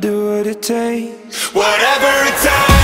do what it takes, whatever it takes.